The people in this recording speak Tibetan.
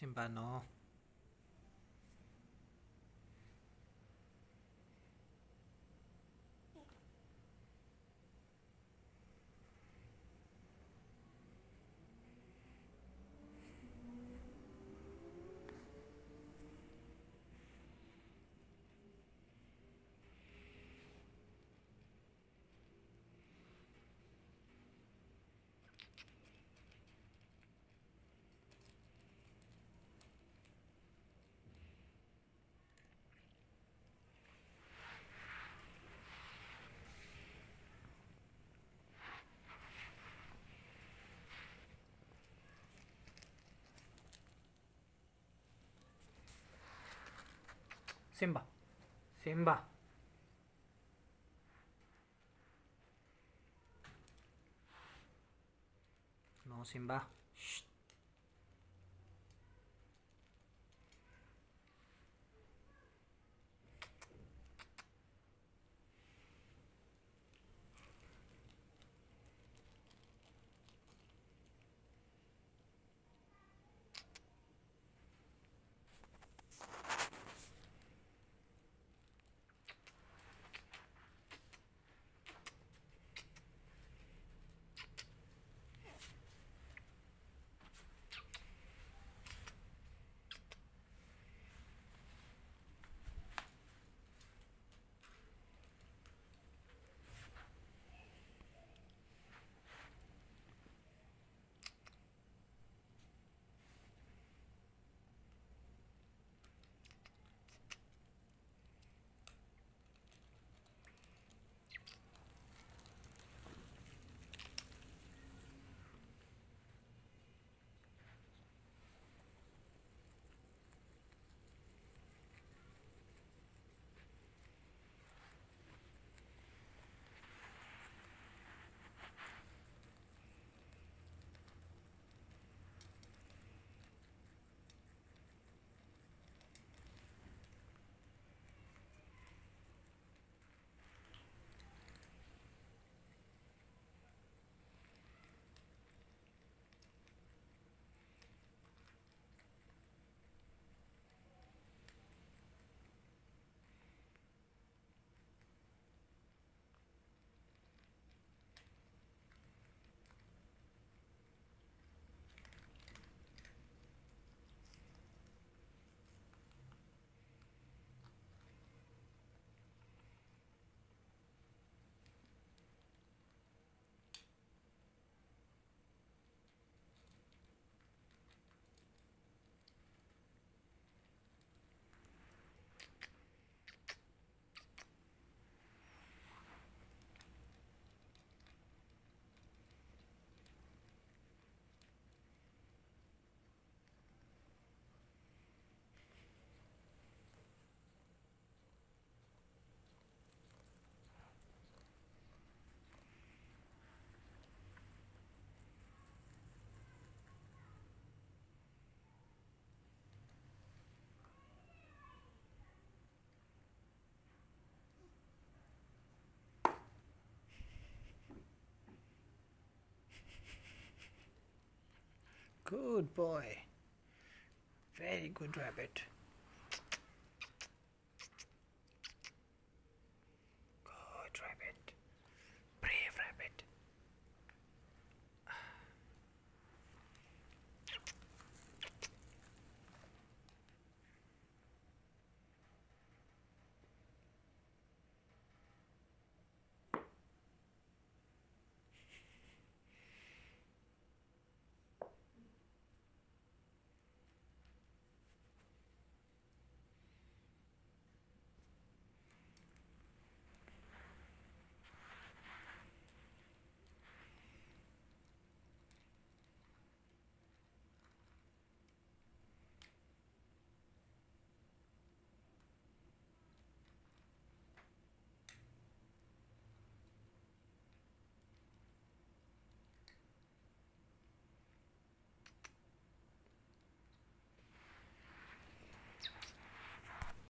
新版的哦 semba semba no semba Shh. Good boy. Very good rabbit.